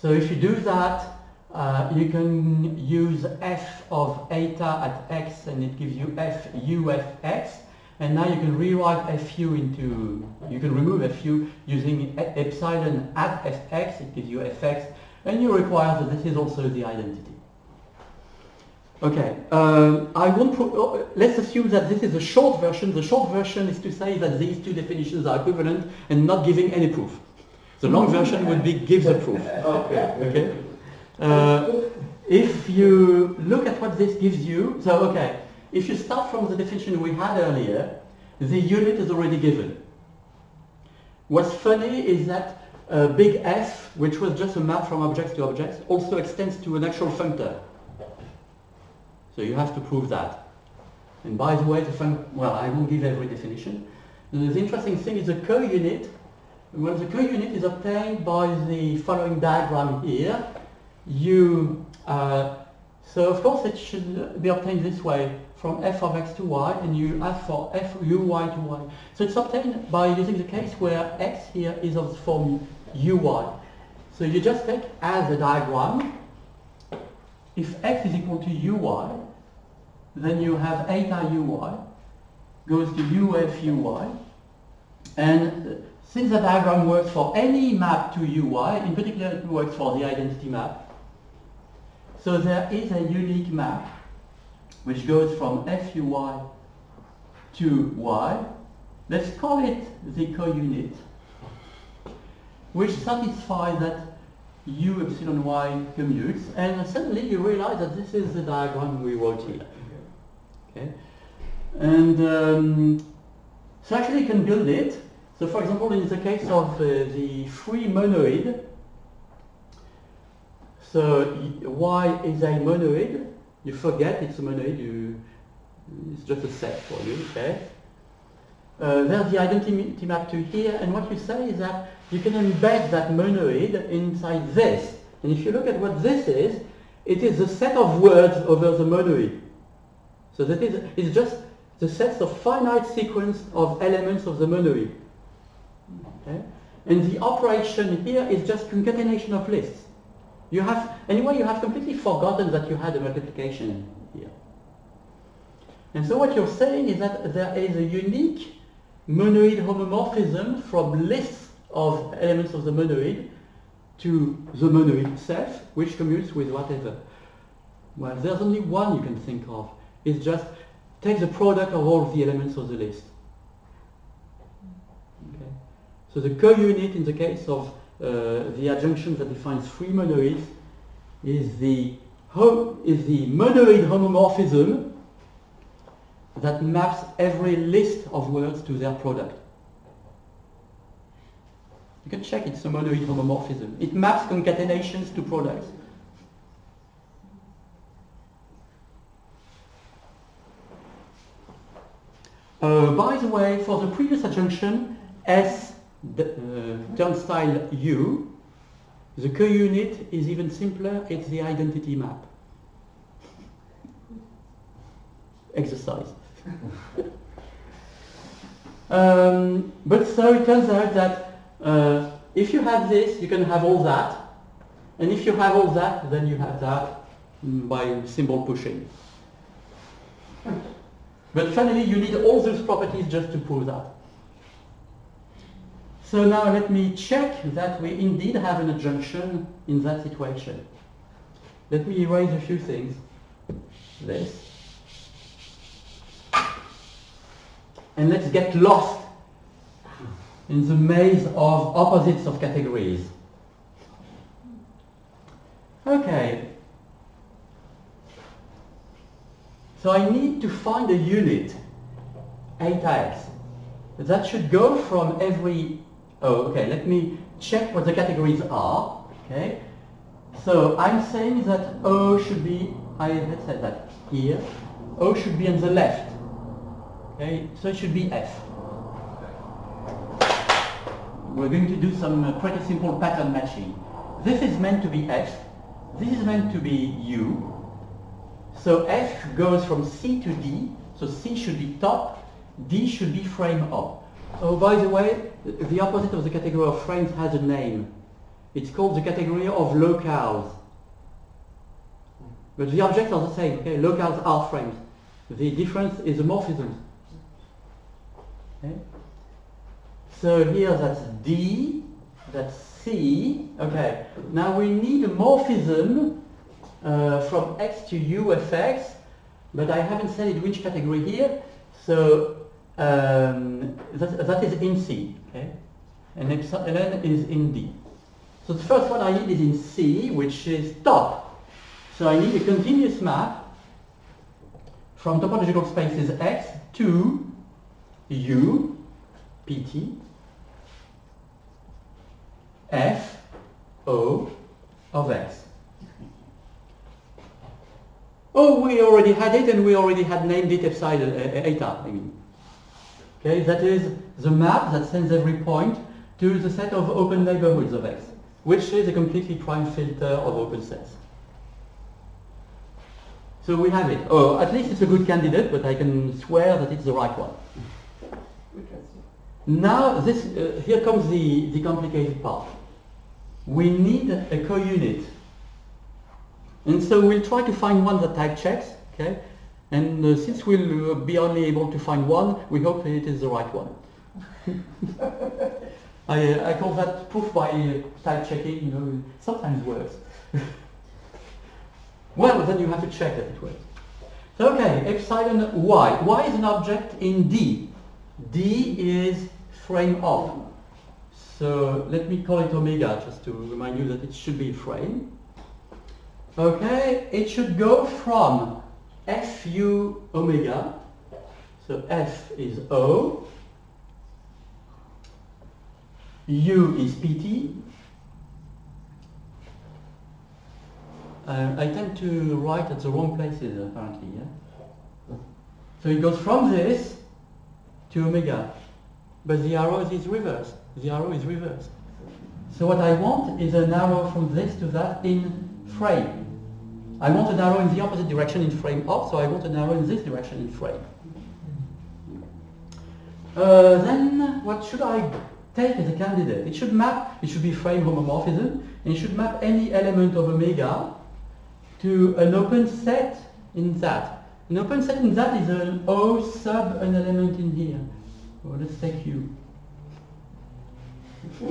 So if you do that, uh, you can use f of eta at x and it gives you f u f x. And now you can rewrite fu into, you can remove fu using epsilon at fx, it gives you fx, And you require that this is also the identity. Okay, um, I won't pro- oh, let's assume that this is a short version. The short version is to say that these two definitions are equivalent and not giving any proof. The long version would be give the proof.
Okay.
Okay. Uh, if you look at what this gives you, so okay, if you start from the definition we had earlier, the unit is already given. What's funny is that uh, big F, which was just a map from objects to objects, also extends to an actual functor. So you have to prove that. And by the way, the func well, I won't give every definition. The interesting thing is the co-unit. Well, the co-unit is obtained by the following diagram here. You, uh, so of course it should be obtained this way from f of x to y and you ask for f u y to y. So it's obtained by using the case where x here is of the form uy. So you just take as a diagram, if x is equal to uy, then you have eta uy goes to uf uy. And since the diagram works for any map to u y, in particular it works for the identity map, so there is a unique map which goes from FUY to Y. Let's call it the co-unit, which satisfies that U epsilon Y commutes, and suddenly you realize that this is the diagram we wrote here. Okay? And um, so actually you can build it. So for example, in the case of uh, the free monoid, so Y is a monoid. You forget it's a monoid. You, it's just a set for you. Okay. Uh, there's the identity map to here, and what you say is that you can embed that monoid inside this. And if you look at what this is, it is the set of words over the monoid. So that is it's just the sets of finite sequence of elements of the monoid. Okay? And the operation here is just concatenation of lists. You have, anyway, you have completely forgotten that you had a multiplication here. And so what you're saying is that there is a unique monoid homomorphism from lists of elements of the monoid to the monoid itself, which commutes with whatever. Well, there's only one you can think of. It's just take the product of all the elements of the list. Okay. So the co-unit in the case of the adjunction that defines free monoids is the is the monoid homomorphism that maps every list of words to their product. You can check it's a monoid homomorphism. It maps concatenations to products. Uh, by the way, for the previous adjunction, S uh, turnstile U, the co-unit is even simpler, it's the identity map. Exercise. um, but so it turns out that uh, if you have this, you can have all that, and if you have all that, then you have that by symbol pushing. But finally, you need all those properties just to prove that. So now let me check that we indeed have an adjunction in that situation. Let me erase a few things. This. And let's get lost in the maze of opposites of categories. Okay. So I need to find a unit, eta x, that should go from every Oh, okay, let me check what the categories are. Okay, so I'm saying that O should be, I had said that here, O should be on the left. Okay, so it should be F. We're going to do some uh, pretty simple pattern matching. This is meant to be F, this is meant to be U. So F goes from C to D, so C should be top, D should be frame op. Oh, by the way, the opposite of the category of frames has a name. It's called the category of locales. But the objects are the same. Okay? Locales are frames. The difference is the morphisms. Okay? So here that's D, That's C. Okay. Now we need a morphism uh, from X to U of X, but I haven't said which category here. So um, that, that is in C. Okay. And epsilon is in D. So the first one I need is in C, which is top. So I need a continuous map from topological spaces X to U, PT, F, O of X. Oh, we already had it and we already had named it epsilon, uh, eta, I mean. Okay, that is the map that sends every point to the set of open neighborhoods of X, which is a completely prime filter of open sets. So we have it. Oh, at least it's a good candidate, but I can swear that it's the right one. Now, this, uh, here comes the, the complicated part. We need a co-unit. And so we'll try to find one that type checks, okay? And uh, since we'll uh, be only able to find one, we hope it is the right one. I, uh, I call that proof by uh, type checking, you know, sometimes works. well, then you have to check that it works. So, okay, epsilon y. y is an object in D. D is frame op. So let me call it omega just to remind you that it should be frame. Okay, it should go from fu omega. So f is O. U is PT. Uh, I tend to write at the wrong places apparently. Yeah? So it goes from this to omega. But the arrow is reversed. The arrow is reversed. So what I want is an arrow from this to that in frame. I want an arrow in the opposite direction in frame op, so I want an arrow in this direction in frame. Uh, then what should I take as a candidate? It should map, it should be frame homomorphism, and it should map any element of omega to an open set in that. An open set in that is an O sub an element in here. Well, let's take U.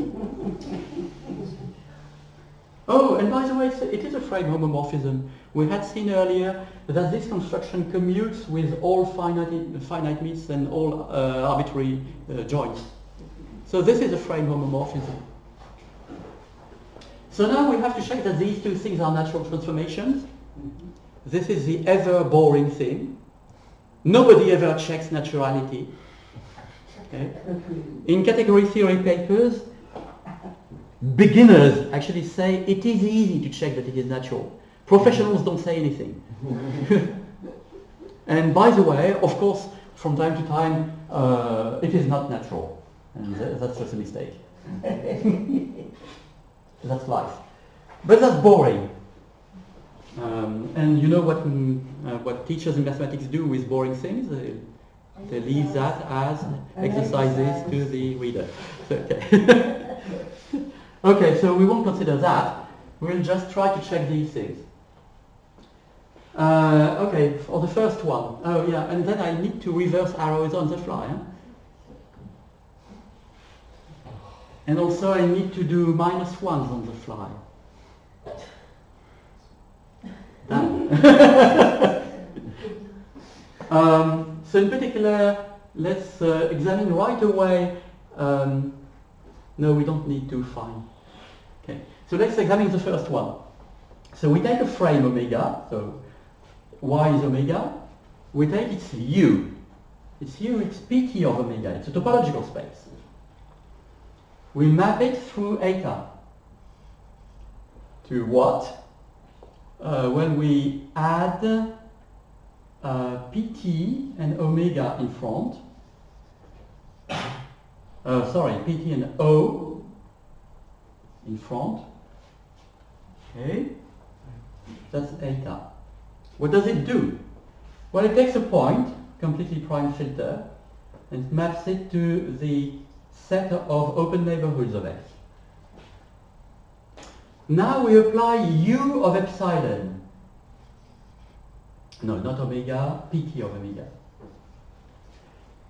oh, and by the way, it is a frame homomorphism. We had seen earlier that this construction commutes with all finite, finite meets and all uh, arbitrary uh, joins. So this is a frame homomorphism. So now we have to check that these two things are natural transformations. This is the ever boring thing. Nobody ever checks naturality. Okay. In category theory papers, beginners actually say it is easy to check that it is natural. Professionals don't say anything. and by the way, of course, from time to time, uh, it is not natural. And that's just a mistake. that's life. But that's boring. Um, and you know what, uh, what teachers in mathematics do with boring things? They, they leave that as exercises to the reader. Okay. okay, so we won't consider that. We'll just try to check these things. Uh, okay, for the first one. Oh yeah, and then I need to reverse arrows on the fly. Huh? And also I need to do minus ones on the fly. um, so in particular, let's uh, examine right away. Um, no, we don't need to find. Okay, so let's examine the first one. So we take a frame omega. So y is omega. We take its u. Its u, it's pt of omega. It's a topological space. We map it through eta. To what? Uh, when we add uh, pt and omega in front, uh, sorry, pt and o in front, okay, that's eta. What does it do? Well, it takes a point, completely prime filter, and maps it to the set of open neighborhoods of F. Now we apply u of epsilon. No, not omega, pt of omega.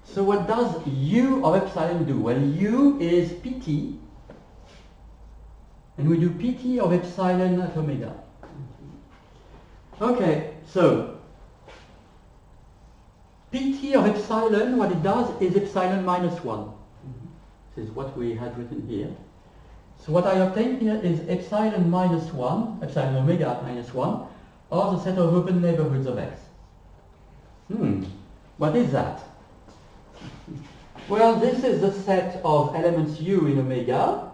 So what does u of epsilon do? Well, u is pt and we do pt of epsilon at omega. Okay, so pt of epsilon, what it does is epsilon minus 1. This is what we had written here. So what I obtain here is epsilon minus 1, epsilon omega minus 1, or the set of open neighborhoods of x. Hmm, what is that? Well, this is the set of elements u in omega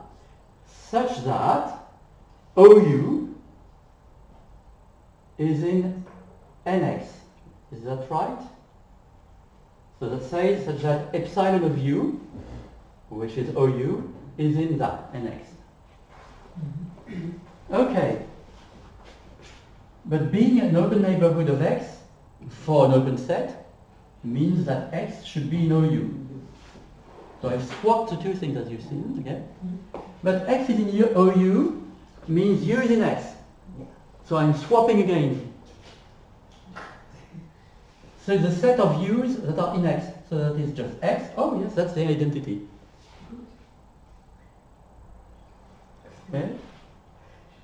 such that OU is in NX. Is that right? So that says such that epsilon of u, which is OU, is in that NX. Mm-hmm. Okay. But being an open neighborhood of X for an open set means that X should be in OU. So I've swapped the two things as you've seen, okay? Mm-hmm. But X is in U- OU means U is in X. So I'm swapping again. So it's a set of U's that are in X. So that is just X. Oh yes, that's the identity. Okay.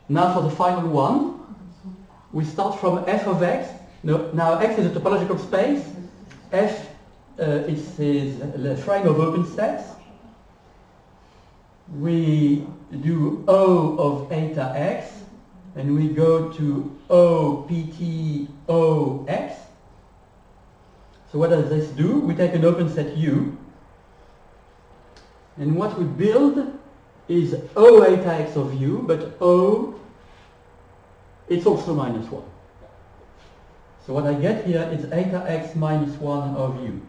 Now for the final one, we start from f of x. No, now x is a topological space. F uh, is, is the frame of open sets. We do O of eta x, and we go to O pt O x. So what does this do? We take an open set U, and what we build is O eta x of U, but O, it's also minus 1. So what I get here is eta x minus 1 of U.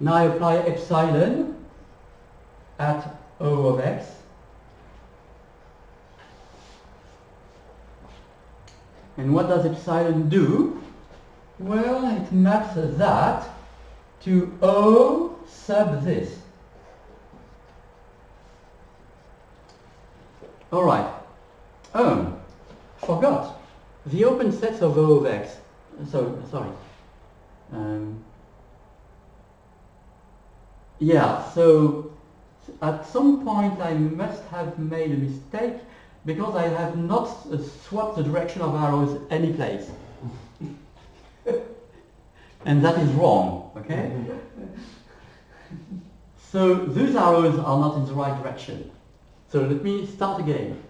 Now I apply epsilon at O of x. And what does epsilon do? Well, it maps that to O sub this. All right. Oh, forgot. The open sets of O of x. So, sorry. Um, yeah, so at some point I must have made a mistake because I have not swapped the direction of arrows any place. and that is wrong, okay? so those arrows are not in the right direction. So let me start again.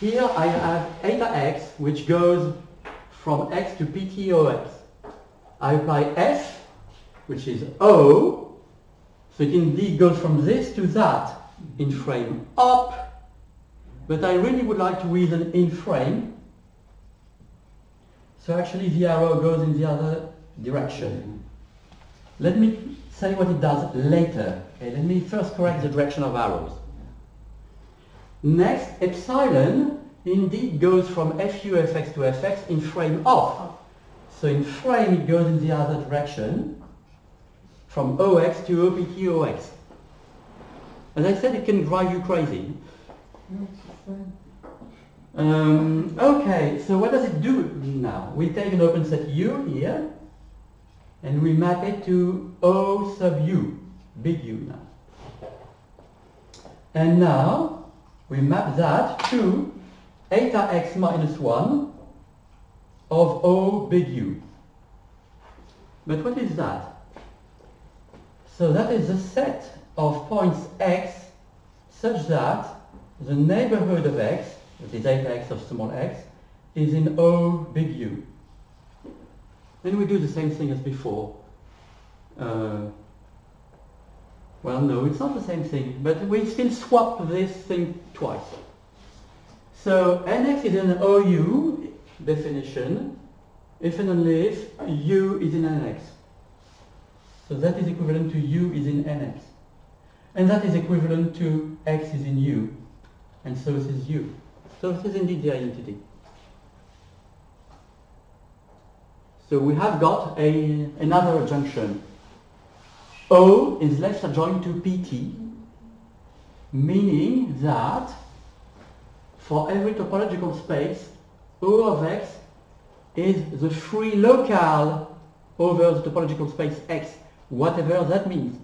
Here I have eta x, which goes from x to ptox. I apply f, which is O, so it indeed goes from this to that in frame op, but I really would like to reason in frame. So actually the arrow goes in the other direction. Let me say what it does later. Okay, let me first correct the direction of arrows. Next, epsilon indeed goes from fu fx to fx in frame op. So in frame it goes in the other direction, from ox to opt ox. As I said, it can drive you crazy. Um, okay, so what does it do now? We take an open set U here, and we map it to O sub U, big U now. And now, we map that to eta x minus 1 of O big U. But what is that? So that is a set of points x such that the neighborhood of x, is eta x of small x, is in O big U. Then we do the same thing as before. Uh, well, no, it's not the same thing, but we still swap this thing twice. So nx is an OU definition if and only if U is in nx. So that is equivalent to U is in nx. And that is equivalent to x is in U. And so this is U. So this is indeed the identity. So we have got a, an adjunction. O is left adjoint to PT, meaning that for every topological space, O of x is the free locale over the topological space x, whatever that means.